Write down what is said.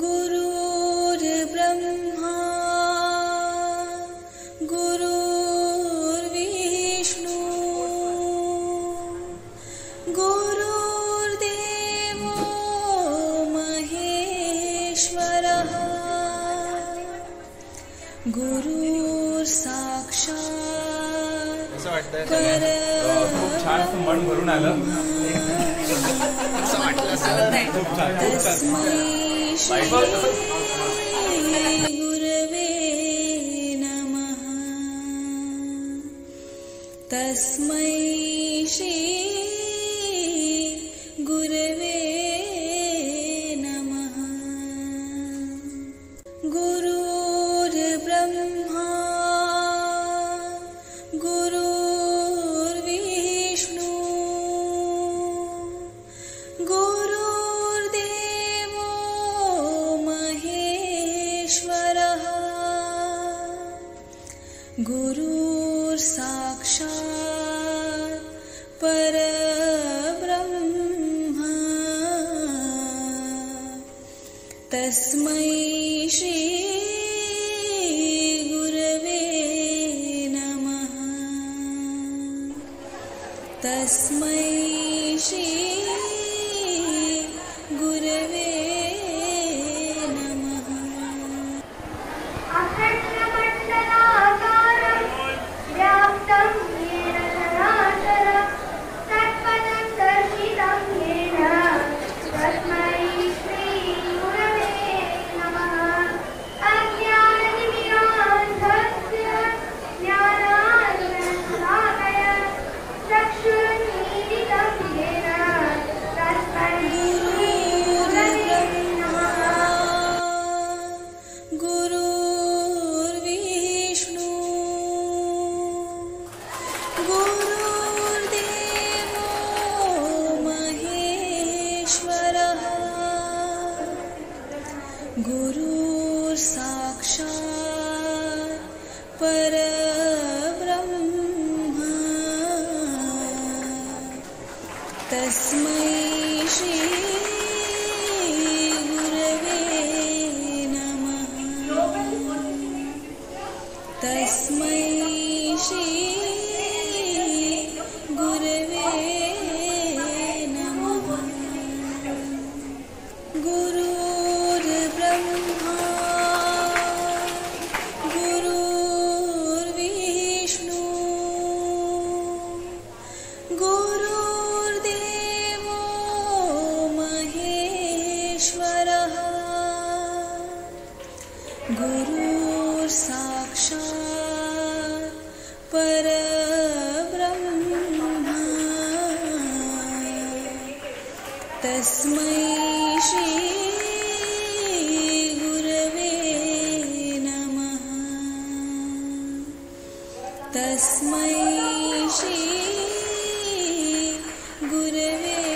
गुरुर्ब्रह्मा गुरुर्विष्णु गुरुर्देवो महेश्वरः गुरुर्साक्षात् असं वाटतंय सगळ्यांना, अं, खूप छान असं मन भरून आलं. असं वाटलं असं खूप छान खूप छान तस्मै नम नमः। तस्मै श्री गुरवे गुरुर्साक्षात् परब्रह्म। तस्मै श्री गुरवे नमः। तस्मै गुरुर्साक्षात् परब्रह्म। तस्मै श्री तस्मै श्री गुरुर्देवो महेश्वरः। गुरुर्साक्षात् परब्रह्म तस्मै गुरवे नमः। तस्मै श्री गुरवे